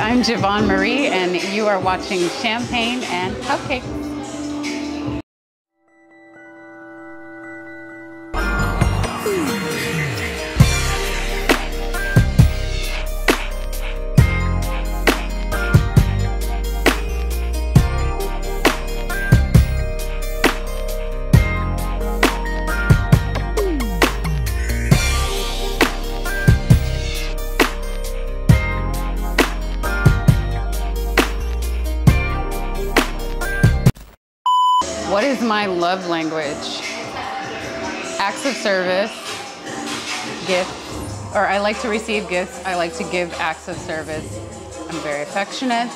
I'm Jovan Marie, and you are watching Champagne and Cupcakes. My love language? Acts of service, gifts, or I like to receive gifts. I like to give acts of service. I'm very affectionate.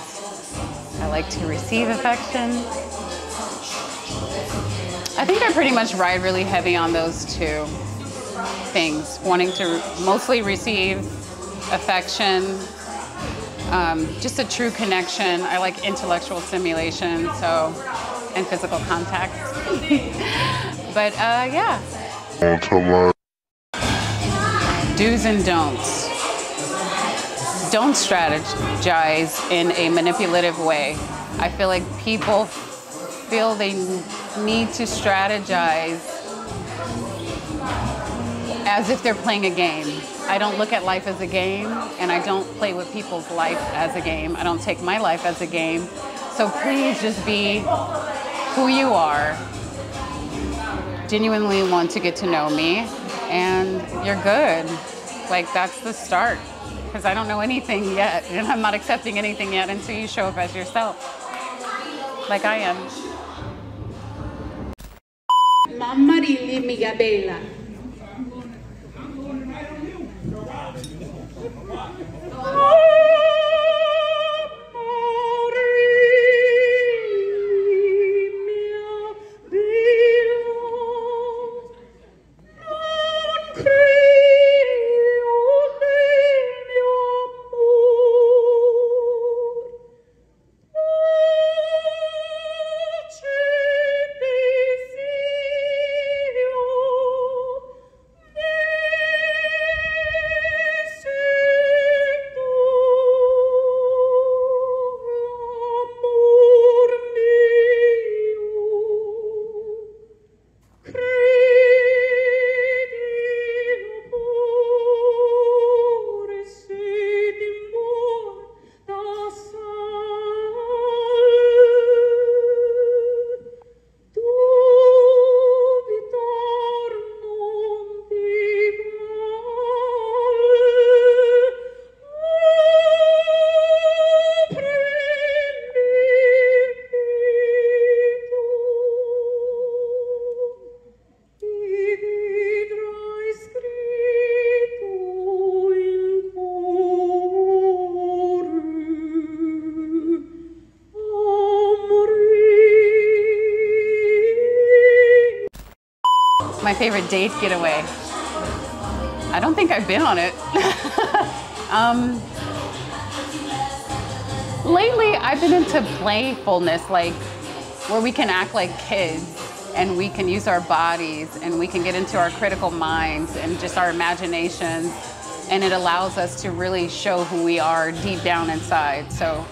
I like to receive affection. I think I pretty much ride really heavy on those two things, wanting to mostly receive affection, um, just a true connection. I like intellectual stimulation, so and physical contact. but uh, yeah. Do's and don'ts. Don't strategize in a manipulative way. I feel like people feel they need to strategize as if they're playing a game. I don't look at life as a game, and I don't play with people's life as a game. I don't take my life as a game. So please just be who you are, genuinely want to get to know me, and you're good. Like, that's the start. Because I don't know anything yet, and I'm not accepting anything yet until you show up as yourself, like I am. Mamma Rilli Migabella. My favorite date getaway. I don't think I've been on it. um, lately, I've been into playfulness, like where we can act like kids and we can use our bodies and we can get into our critical minds and just our imaginations. And it allows us to really show who we are deep down inside. So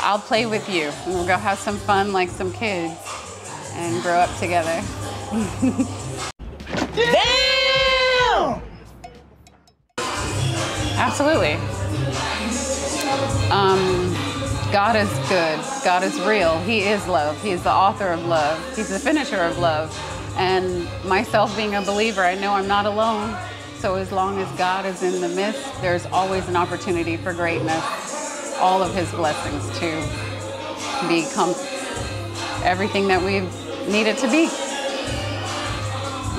I'll play with you. And we'll go have some fun like some kids and grow up together. Damn! Absolutely. Um, God is good. God is real. He is love. He is the author of love. He's the finisher of love. And myself being a believer, I know I'm not alone. So as long as God is in the midst, there's always an opportunity for greatness. All of his blessings to become everything that we've needed to be.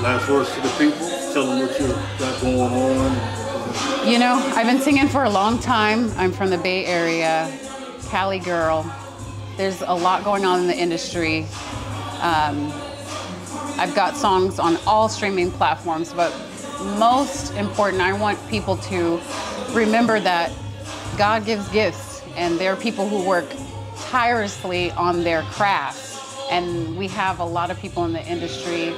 Last words to the people. Tell them what you got going on. You know, I've been singing for a long time. I'm from the Bay Area, Cali girl. There's a lot going on in the industry. Um, I've got songs on all streaming platforms, but most important, I want people to remember that God gives gifts, and there are people who work tirelessly on their craft. And we have a lot of people in the industry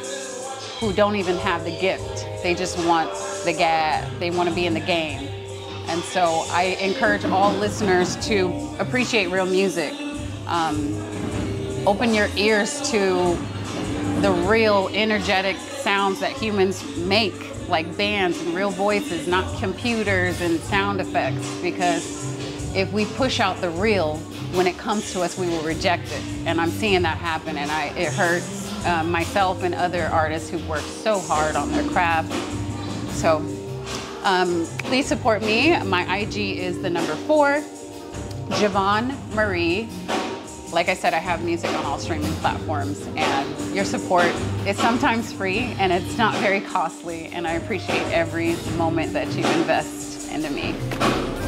who don't even have the gift. They just want the gab, they want to be in the game. And so I encourage all listeners to appreciate real music. Um, open your ears to the real energetic sounds that humans make, like bands and real voices, not computers and sound effects. Because if we push out the real, when it comes to us, we will reject it. And I'm seeing that happen, and I, it hurts uh, myself and other artists who've worked so hard on their craft. So um, please support me. My IG is the number four, Jovan Marie. Like I said, I have music on all streaming platforms, and your support is sometimes free and it's not very costly. And I appreciate every moment that you invest into me.